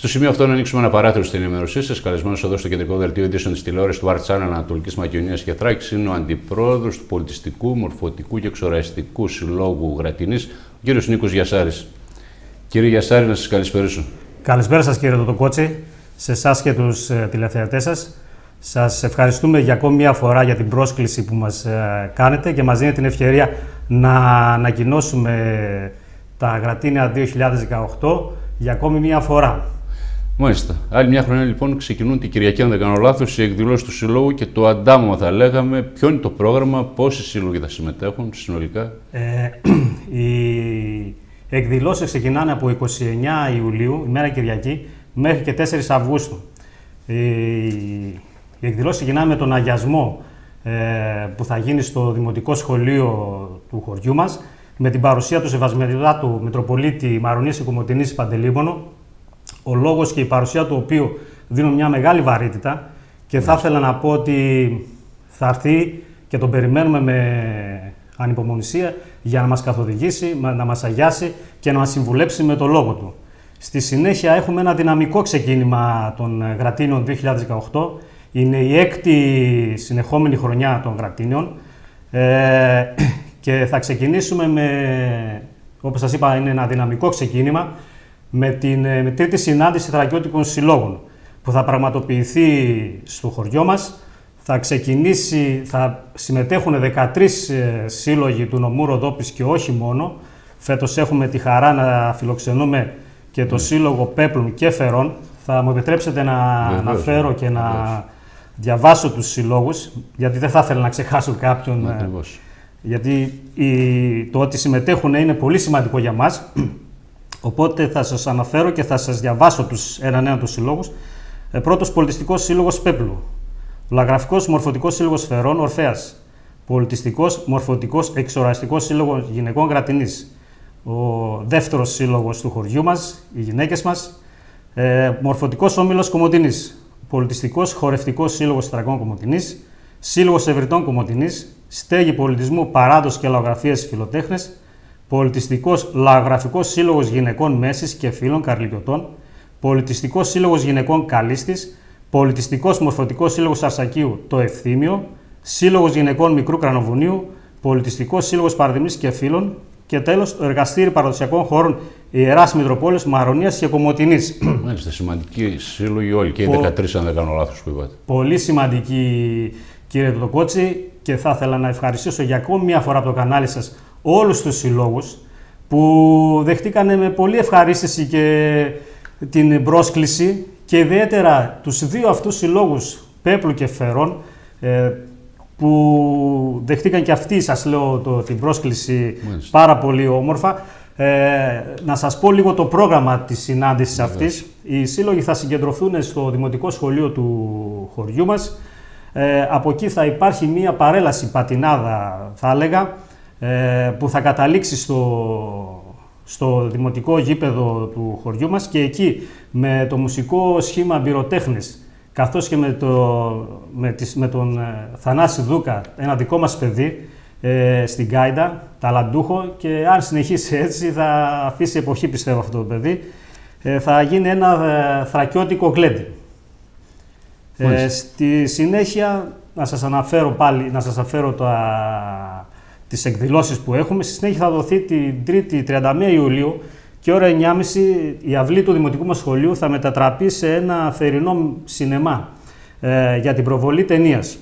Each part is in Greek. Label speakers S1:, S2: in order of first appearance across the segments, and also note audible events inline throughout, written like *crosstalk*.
S1: Στο σημείο αυτό να ανοίξουμε ένα παράθυρο στην ενημέρωσή σας. Καλεσμένος εδώ στο κεντρικό δελτίο ειδήσεων της τηλεόρασης του Art Channel Ανατολικής Μακεδονίας και Θράκης είναι ο αντιπρόεδρος του Πολιτιστικού, Μορφωτικού και Εξοραϊστικού Συλλόγου Γρατινής, ο κ. Νίκος Γιασάρης. Κύριε Γιασάρη, να σας καλησπέρισω.
S2: Καλησπέρα σας, κύριε Τωτοκότσι, σε εσάς και τους ε, τηλεθεατές σας. Σας ευχαριστούμε για ακόμη μια φορά για την πρόσκληση που μας ε, κάνετε και μας δίνει την ευκαιρία να ανακοινώσουμε τα Γρατίνια 2018 για ακόμη μια φορά.
S1: Μάλιστα. Άλλη μια χρονιά λοιπόν ξεκινούν την Κυριακή, αν δεν κάνω λάθος, οι εκδηλώσεις του Συλλόγου και το αντάμωμα θα λέγαμε. Ποιο είναι το πρόγραμμα, πόσοι σύλλογοι θα συμμετέχουν συνολικά; Ε, *clears throat*
S2: οι εκδηλώσεις ξεκινάνε από 29 Ιουλίου, ημέρα Κυριακή, μέχρι και 4 Αυγούστου. Οι εκδηλώσεις ξεκινάνε με τον αγιασμό ε, που θα γίνει στο Δημοτικό Σχολείο του χωριού μας, με την παρουσία του Σεβασμιωτάτου Μητροπολίτη Μαρονή Οικομοτινή Παντελήμωνο, ο λόγος και η παρουσία του οποίου δίνουν μια μεγάλη βαρύτητα και θα ήθελα να πω ότι θα έρθει και τον περιμένουμε με ανυπομονησία για να μας καθοδηγήσει, να μας αγιάσει και να μας συμβουλέψει με το λόγο του. Στη συνέχεια έχουμε ένα δυναμικό ξεκίνημα των Γρατίνων 2018 είναι η έκτη συνεχόμενη χρονιά των Γρακτίνιων ε, *clears throat* και θα ξεκινήσουμε με, όπως σας είπα, είναι ένα δυναμικό ξεκίνημα με την ε, με τρίτη συνάντηση θρακιώτικων συλλόγων που θα πραγματοποιηθεί στο χωριό μας. Θα ξεκινήσει, θα συμμετέχουν 13 ε, σύλλογοι του νομού Ροδόπης και όχι μόνο. Φέτος έχουμε τη χαρά να φιλοξενούμε και το ναι. Σύλλογο Πέπλων και Φερών. Θα μου επιτρέψετε να αναφέρω και να διαβάσω τους συλλόγους, γιατί δεν θα ήθελα να ξεχάσω κάποιον. Ε, Ακριβώς. Γιατί το ότι συμμετέχουν είναι πολύ σημαντικό για μας. Οπότε θα σας αναφέρω και θα σας διαβάσω τους έναν έναν τους συλλόγους. Ε, πρώτος πολιτιστικός σύλλογος Πέπλου. Λαγραφικός μορφωτικός σύλλογος Φερών Ορφέας. Πολιτιστικός μορφωτικός εξοραστικός σύλλογος γυναικών Γρατινής. Ο δεύτερος σύλλογος του χωριού μας, οι γυναίκες μας. Ε, μορφωτικός όμιλος Κομωτινής. Πολιτιστικός Χορευτικός Σύλλογος Τραγών Κομωτινής, Σύλλογος Ευρυτών Κομωτινής, Στέγη Πολιτισμού Παράδοση και Λαογραφία Φιλοτέχνες, Πολιτιστικός Λαογραφικός Σύλλογος Γυναικών Μέσης και Φίλων Καρλικιωτών, Πολιτιστικός Σύλλογος Γυναικών Καλίστη, Πολιτιστικός Μορφωτικός Σύλλογος Αρσακίου Το Ευθύμιο, Σύλλογος Γυναικών Μικρού Κρανοβουνίου, Πολιτιστικός Σύλλογος Παραδημής και Φίλων και τέλος το Εργαστήριο Παραδοσιακών Χώρων Ιεράς Μητροπόλεως Μαρονίας και Κομωτινής. *clears throat*
S1: Μάλιστα, σημαντική σύλλογη όλοι και οι 13, αν δεν κάνω λάθος που είπατε.
S2: Πολύ σημαντική, κύριε Τωτοκότσι, και θα ήθελα να ευχαριστήσω για ακόμη μια φορά από το κανάλι σας όλους τους συλλόγους που δεχτήκανε με πολύ ευχαρίστηση και την πρόσκληση και ιδιαίτερα τους δύο αυτούς συλλόγους Πέπλου και Φερών ε, που δεχτήκαν και αυτοί, σας λέω, το, την πρόσκληση πάρα πολύ όμορφα. Ε, να σας πω λίγο το πρόγραμμα της συνάντησης αυτής. Οι σύλλογοι θα συγκεντρωθούν στο Δημοτικό Σχολείο του χωριού μας. Ε, από εκεί θα υπάρχει μία παρέλαση πατινάδα, θα έλεγα, ε, που θα καταλήξει στο, στο δημοτικό γήπεδο του χωριού μας και εκεί με το μουσικό σχήμα πυροτέχνης καθώς και με, το, με, με τον ε, Θανάση Δούκα, ένα δικό μας παιδί, ε, στην Κάιντα, ταλαντούχο και αν συνεχίσει έτσι θα αφήσει εποχή πιστεύω αυτό το παιδί. Ε, θα γίνει ένα ε, θρακιώτικο γλέντι. Ε, στη συνέχεια, να σας αναφέρω πάλι, να σας αναφέρω τα, τις εκδηλώσεις που έχουμε. Στη συνέχεια θα δοθεί την 3η 31 Ιουλίου και ώρα 9.30 η αυλή του Δημοτικού μας Σχολείου θα μετατραπεί σε ένα θερινό σινεμά ε, για την προβολή ταινίας.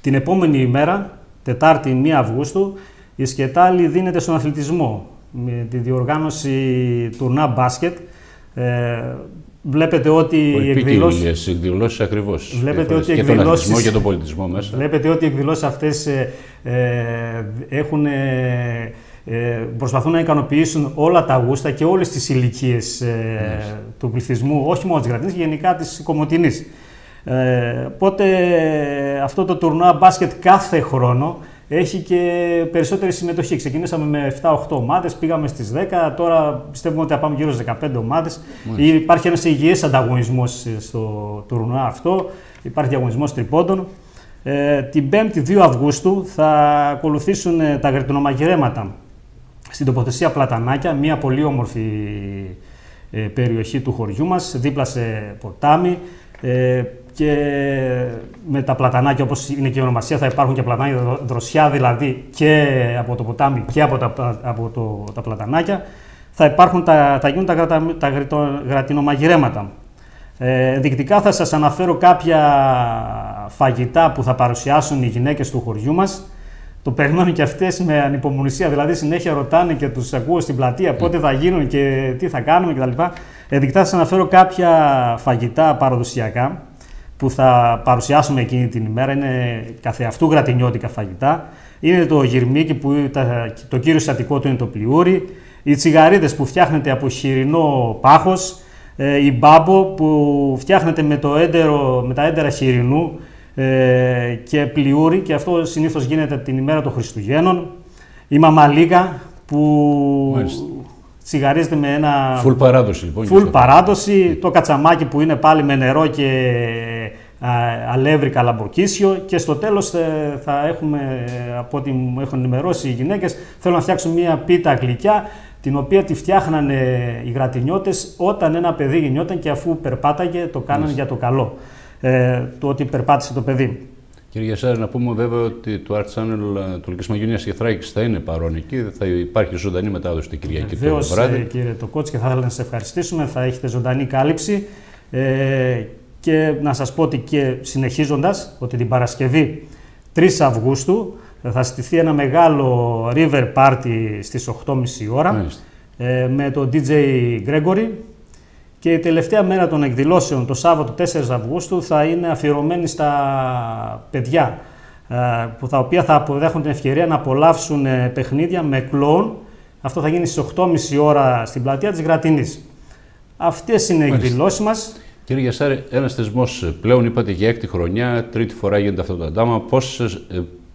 S2: Την επόμενη ημέρα, Τετάρτη 1 Αυγούστου, η σκετάλη δίνεται στον αθλητισμό με τη διοργάνωση τουρνά μπάσκετ. Ε, βλέπετε ότι
S1: οι εκδηλώσεις... εκδηλώσεις ακριβώς.
S2: Βλέπετε ότι
S1: και τον αθλητισμό και τον πολιτισμό μέσα.
S2: Βλέπετε ότι οι εκδηλώσεις αυτές ε, ε έχουν ε, προσπαθούν να ικανοποιήσουν όλα τα γούστα και όλες τις ηλικίες ε, του πληθυσμού, όχι μόνο της Γρατίνης, γενικά της Κομωτινής. Ε, οπότε αυτό το τουρνουά μπάσκετ κάθε χρόνο έχει και περισσότερη συμμετοχή. Ξεκινήσαμε με 7-8 ομάδες, πήγαμε στις 10, τώρα πιστεύουμε ότι θα πάμε γύρω στις 15 ομάδες. Υπάρχει ένας υγιής ανταγωνισμός στο τουρνουά αυτό, υπάρχει διαγωνισμός τριπώντων. Ε, την 5η 2 Αυγούστου θα ακολουθήσουν ε, τα γρητονομαγειρέματα στην τοποθεσία Πλατανάκια, μια πολύ όμορφη περιοχή του χωριού μας, δίπλα σε ποτάμι και με τα πλατανάκια όπως είναι και η ονομασία θα υπάρχουν και πλατανάκια δροσιά δηλαδή και από το ποτάμι και από τα, από το, τα πλατανάκια θα, υπάρχουν τα, θα γίνουν τα, τα, τα γρατινομαγειρέματα. Ε, δεικτικά θα σας αναφέρω κάποια φαγητά που θα παρουσιάσουν οι γυναίκες του χωριού μας. Το περιμένουν και αυτές με ανυπομονησία, δηλαδή συνέχεια ρωτάνε και τους ακούω στην πλατεία πότε θα γίνουν και τι θα κάνουμε κτλ. Ε, δεικτικά θα σας αναφέρω κάποια φαγητά παραδοσιακά που θα παρουσιάσουμε εκείνη την ημέρα. Είναι καθεαυτού γρατινιώτικα φαγητά. Είναι το γυρμίκι που το κύριο συστατικό του είναι το πλιούρι. Οι τσιγαρίδες που φτιάχνεται από χοιρινό πάχος. Ε, η μπάμπο που φτιάχνεται με, το έντερο, με τα έντερα χοιρινού ε, και πλιούρι και αυτό συνήθως γίνεται την ημέρα των Χριστουγέννων. Η μαμαλίγα που τσιγαρίζεται με ένα...
S1: Φουλ παράδοση λοιπόν.
S2: Φουλ παράδοση, το κατσαμάκι που είναι πάλι με νερό και αλεύρι καλαμποκίσιο και στο τέλος ε, θα έχουμε, από ό,τι μου έχουν ενημερώσει οι γυναίκες, θέλω να φτιάξουν μια πίτα γλυκιά την οποία τη φτιάχνανε οι γρατινιώτες όταν ένα παιδί γεννιόταν και αφού περπάταγε το κάνανε για το καλό. Ε, το ότι περπάτησε το παιδί.
S1: Κύριε Γιασάρη, να πούμε βέβαια ότι το Art Channel ε, του Λυκισμαγιού Νέας Γεθράκης θα είναι παρόν εκεί, θα υπάρχει ζωντανή μετάδοση την Κυριακή
S2: Βεβαίως, το βράδυ. κύριε Τοκότς και θα ήθελα να σας ευχαριστήσουμε, θα έχετε ζωντανή κάλυψη ε, και να σας πω ότι και συνεχίζοντας ότι την Παρασκευή 3 Αυγούστου θα στηθεί ένα μεγάλο river party στις 8.30 ώρα ε, με τον DJ Gregory και η τελευταία μέρα των εκδηλώσεων, το Σάββατο 4 Αυγούστου, θα είναι αφιερωμένη στα παιδιά, ε, που τα οποία θα αποδέχουν την ευκαιρία να απολαύσουν ε, παιχνίδια με κλόουν. Αυτό θα γίνει στις 8.30 ώρα στην πλατεία της Γρατινής. Αυτές είναι οι εκδηλώσεις μας.
S1: Κύριε Γιασάρη, ένας θεσμός πλέον είπατε για έκτη χρονιά, τρίτη φορά γίνεται αυτό το αντάμα. Πόσες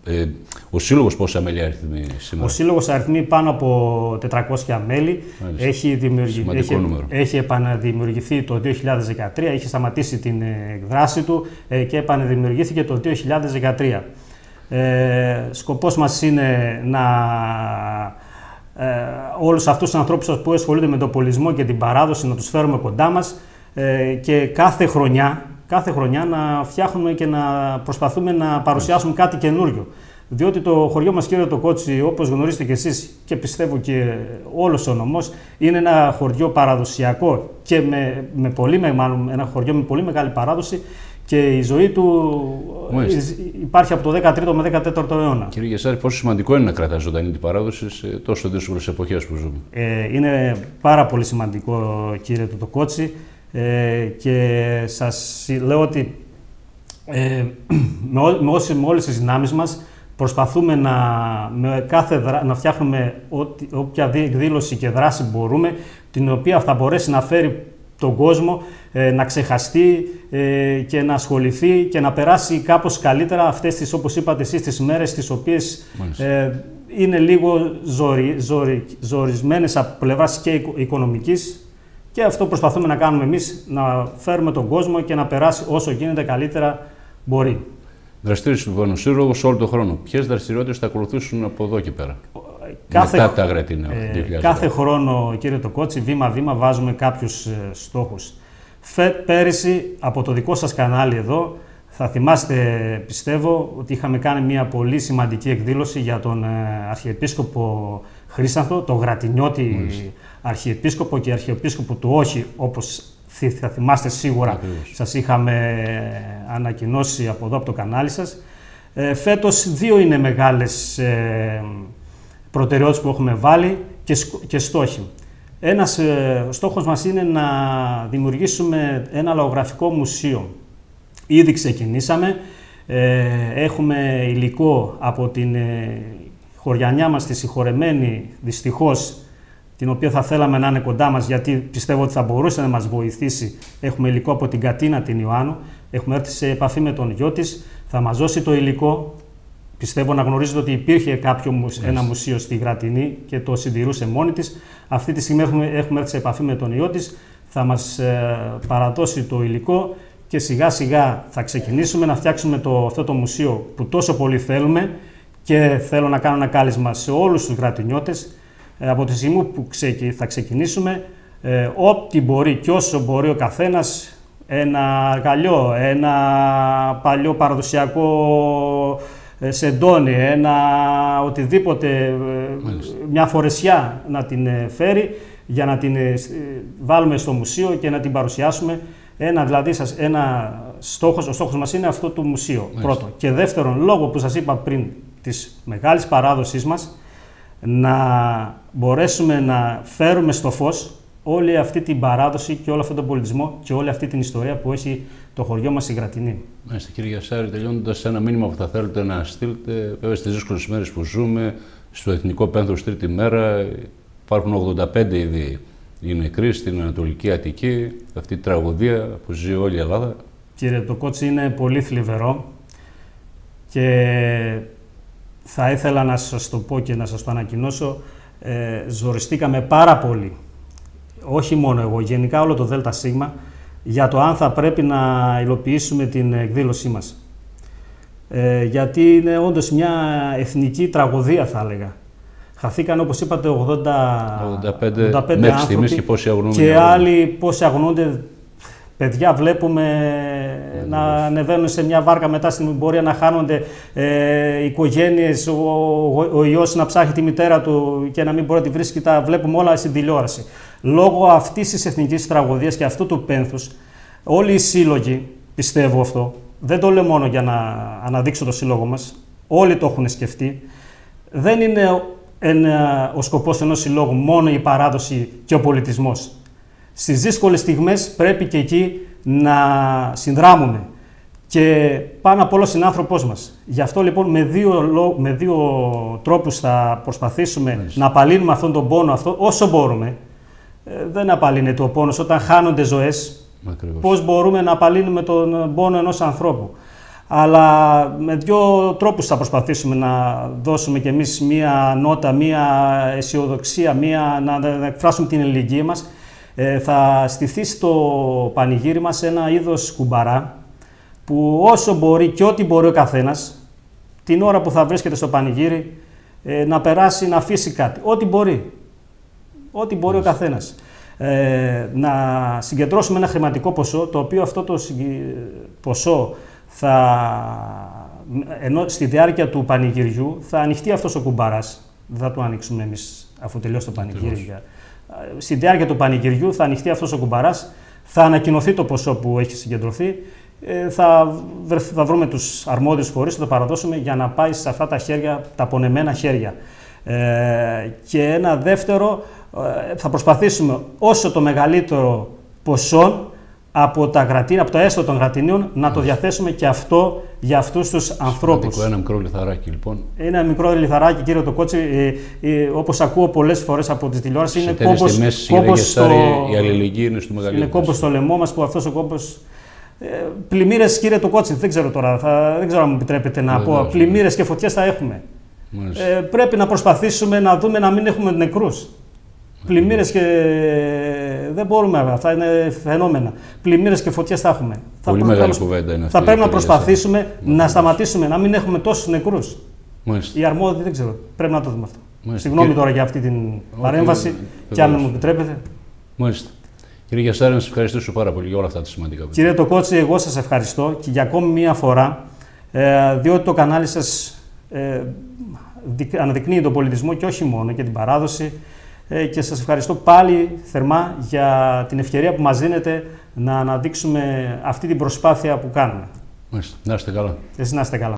S1: ε, ο Σύλλογος πόσα μέλη αριθμεί σήμερα;
S2: Ο Σύλλογος αριθμεί πάνω από 400 μέλη. Έχει, δημιουργη... έχει, έχει επαναδημιουργηθεί το 2013, έχει σταματήσει την ε, δράση του ε, και επαναδημιουργήθηκε το 2013. Ε, σκοπός μας είναι να ε, όλους αυτούς τους ανθρώπους που ασχολούνται με τον πολιτισμό και την παράδοση να τους φέρουμε κοντά μας ε, και κάθε χρονιά κάθε χρονιά να φτιάχνουμε και να προσπαθούμε να παρουσιάσουμε κάτι καινούριο. Διότι το χωριό μας, κύριε το Κότσι, όπως γνωρίζετε και εσείς και πιστεύω και όλος ο νομός, είναι ένα χωριό παραδοσιακό και με, με πολύ, μάλλον, ένα χωριό με πολύ μεγάλη παράδοση και η ζωή του υπάρχει από το 13ο με 14ο αιώνα.
S1: Κύριε Γεσάρη, πόσο σημαντικό είναι να κρατάς ζωντανή την παράδοση σε τόσο δύσκολες εποχές που ζούμε;
S2: Ε, είναι πάρα πολύ σημαντικό, κύριε Τουτοκότσι. Ε, και σας λέω ότι ε, με, ό, με, όσοι, με όλες τις δυνάμεις μας προσπαθούμε να, με κάθε να φτιάχνουμε ό,τι, όποια εκδήλωση και δράση μπορούμε, την οποία θα μπορέσει να φέρει τον κόσμο ε, να ξεχαστεί ε, και να ασχοληθεί και να περάσει κάπως καλύτερα αυτές τις, όπως είπατε εσείς, τις μέρες τις οποίες ε, είναι λίγο ζορι, ζορι, ζορισμένες από πλευράς και οικονομικής και αυτό προσπαθούμε να κάνουμε εμείς, να φέρουμε τον κόσμο και να περάσει όσο γίνεται καλύτερα μπορεί.
S1: Δραστήριο λοιπόν ο Σύλλογο όλο τον χρόνο. Ποιες δραστηριότητες θα ακολουθήσουν από εδώ και πέρα, κάθε, Μετά τα γρατίνα,
S2: ε, Κάθε χρόνο, κύριε Τοκότσι, βήμα-βήμα βάζουμε κάποιους ε, στόχους. Πέρυσι, από το δικό σας κανάλι εδώ, θα θυμάστε, πιστεύω, ότι είχαμε κάνει μια πολύ σημαντική εκδήλωση για τον ε, Αρχιεπίσκοπο Χρήσανθο, τον Γρατινιώτη Αρχιεπίσκοπο και Αρχιεπίσκοπο του Όχι, όπως θα θυμάστε σίγουρα, Ακριβώς. σας είχαμε ανακοινώσει από εδώ από το κανάλι σας. Ε, φέτος δύο είναι μεγάλες ε, προτεραιότητες που έχουμε βάλει και, και στόχοι. Ένας ε, στόχος μας είναι να δημιουργήσουμε ένα λαογραφικό μουσείο. Ήδη ξεκινήσαμε, ε, έχουμε υλικό από την ε, χωριανιά μας τη συγχωρεμένη δυστυχώς την οποία θα θέλαμε να είναι κοντά μας γιατί πιστεύω ότι θα μπορούσε να μας βοηθήσει. Έχουμε υλικό από την Κατίνα την Ιωάννου, έχουμε έρθει σε επαφή με τον γιο της, θα μας δώσει το υλικό. Πιστεύω να γνωρίζετε ότι υπήρχε κάποιο, ένα μουσείο στη Γρατινή και το συντηρούσε μόνη της. Αυτή τη στιγμή έχουμε, έχουμε έρθει σε επαφή με τον γιο της, θα μας ε, παραδώσει το υλικό και σιγά σιγά θα ξεκινήσουμε να φτιάξουμε το, αυτό το μουσείο που τόσο πολύ θέλουμε και θέλω να κάνω ένα κάλεσμα σε όλους τους γρατινιώτες. Ε, από τη στιγμή που θα ξεκινήσουμε, ε, ό,τι μπορεί και όσο μπορεί ο καθένας, ένα αργαλιό, ένα παλιό παραδοσιακό ε, σεντόνι, ένα οτιδήποτε, ε, μια φορεσιά να την ε, φέρει για να την βάλουμε στο μουσείο και να την παρουσιάσουμε. Ένα, δηλαδή, σας, ένα στόχος, ο στόχος μας είναι αυτό το μουσείο, πρώτο. Και δεύτερον, λόγω που σας είπα πριν, της μεγάλης παράδοσής μας, να μπορέσουμε να φέρουμε στο φως όλη αυτή την παράδοση και όλο αυτόν τον πολιτισμό και όλη αυτή την ιστορία που έχει το χωριό μας η Γρατινή.
S1: Μάλιστα, κύριε Γιασάρη, τελειώνοντας ένα μήνυμα που θα θέλετε να στείλετε, βέβαια στις δύσκολες μέρες που ζούμε, στο Εθνικό Πένθος Τρίτη Μέρα, υπάρχουν 85 ήδη οι νεκροί στην Ανατολική Αττική, αυτή η τραγωδία που ζει όλη η Ελλάδα.
S2: Κύριε, το κότσι είναι πολύ θλιβερό και θα ήθελα να σας το πω και να σας το ανακοινώσω. Ε, ζοριστήκαμε πάρα πολύ όχι μόνο εγώ, γενικά όλο το ΔΣ, για το αν θα πρέπει να υλοποιήσουμε την εκδήλωσή μας. Ε, γιατί είναι όντως μια εθνική τραγωδία θα έλεγα. Χαθήκαν όπως είπατε 80, 85, 85 μέχρι στιγμής
S1: και πόσοι αγωνούνται.
S2: Και άλλοι πόσοι αγωνούνται. Παιδιά βλέπουμε ναι, να ανεβαίνουν σε μια βάρκα μετά στην πορεία να χάνονται ε, οικογένειες, ο, ο, ο ιός να ψάχνει τη μητέρα του και να μην μπορεί να τη βρίσκει. Τα βλέπουμε όλα στην τηλεόραση λόγω αυτής της εθνικής τραγωδίας και αυτού του πένθους, όλοι οι σύλλογοι, πιστεύω αυτό, δεν το λέω μόνο για να αναδείξω το σύλλογο μας, όλοι το έχουν σκεφτεί, δεν είναι ένα, ο σκοπός ενός συλλόγου μόνο η παράδοση και ο πολιτισμός. Στις δύσκολες στιγμές πρέπει και εκεί να συνδράμουμε και πάνω απ' όλο συνάνθρωπός μας. Γι' αυτό λοιπόν με δύο, με δύο τρόπους θα προσπαθήσουμε να απαλύνουμε αυτόν τον πόνο αυτό όσο μπορούμε ε, δεν απαλύνεται ο πόνος όταν χάνονται ζωές. Πώς μπορούμε να απαλύνουμε τον πόνο ενός ανθρώπου. Αλλά με δύο τρόπους θα προσπαθήσουμε να δώσουμε κι εμείς μία νότα, μία αισιοδοξία, μία, να εκφράσουμε την ελληνική μας. Ε, θα στηθεί στο πανηγύρι μας ένα είδος κουμπαρά που όσο μπορεί και ό,τι μπορεί ο καθένας την ώρα που θα βρίσκεται στο πανηγύρι ε, να περάσει, να αφήσει κάτι. Ό,τι μπορεί. Ό,τι μπορεί ο καθένας. Ε, να συγκεντρώσουμε ένα χρηματικό ποσό, το οποίο αυτό το ποσό θα, ενώ στη διάρκεια του πανηγυριού θα ανοιχτεί αυτός ο κουμπάρας. Δεν θα το ανοίξουμε εμείς αφού τελειώσει το πανηγύρι. Στη διάρκεια του πανηγυριού θα ανοιχτεί αυτός ο κουμπαράς, θα ανακοινωθεί το ποσό που έχει συγκεντρωθεί, ε, θα, θα βρούμε τους αρμόδιους φορείς, θα το παραδώσουμε για να πάει σε αυτά τα χέρια, τα πονεμένα χέρια. Ε, και ένα δεύτερο, ε, θα προσπαθήσουμε όσο το μεγαλύτερο ποσό από τα, γρατή, από το έστω των γρατινίων να το διαθέσουμε και αυτό για αυτούς τους ανθρώπους.
S1: Ένα μικρό λιθαράκι λοιπόν.
S2: Είναι ένα μικρό λιθαράκι κύριε το κότσι, ε, ε, όπως ακούω πολλές φορές από τις τηλεόρασης, είναι κόμπος, κόμπος στο...
S1: Η αλληλεγγύη είναι στο μεγαλύτερο.
S2: Είναι κόμπος στο λαιμό μας που αυτός ο κόμπος ε, Πλημμύρες, κύριε το κότσι, δεν ξέρω τώρα, θα, δεν ξέρω αν μου επιτρέπετε να πω. Πλημμύρες και φωτιές θα έχουμε. Ε, πρέπει να προσπαθήσουμε να δούμε να μην έχουμε νεκρούς. Πλημμύρες και. Δεν μπορούμε, αυτά είναι φαινόμενα. Πλημμύρες και φωτιές θα έχουμε.
S1: Πολύ
S2: θα
S1: μεγάλη κουβέντα είναι αυτή.
S2: Θα πρέπει να προσπαθήσουμε να σταματήσουμε, να μην έχουμε τόσους νεκρούς. Οι αρμόδιοι δεν ξέρω. Πρέπει να το δούμε αυτό. Μάλιστα. Συγγνώμη τώρα για αυτή την παρέμβαση και αν μου επιτρέπετε.
S1: Μάλιστα. Κύριε Γιασάρη, να σας ευχαριστήσω πάρα πολύ για όλα αυτά τα σημαντικά.
S2: Κύριε Τοκότσι, εγώ σας ευχαριστώ και για ακόμη μία φορά, ε, διότι το κανάλι σας ε, αναδεικνύει τον πολιτισμό και όχι μόνο και την παράδοση ε, και σας ευχαριστώ πάλι θερμά για την ευκαιρία που μας δίνετε να αναδείξουμε αυτή την προσπάθεια που κάνουμε.
S1: Να είστε καλά.
S2: Εσείς να είστε καλά.